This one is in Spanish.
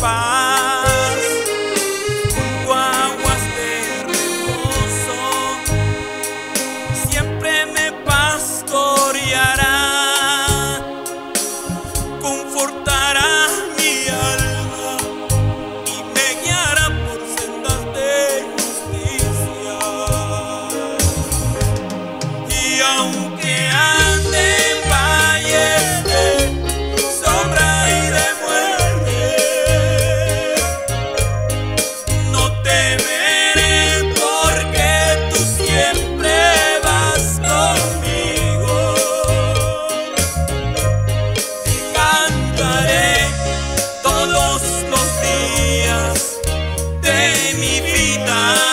Bye. mi vida.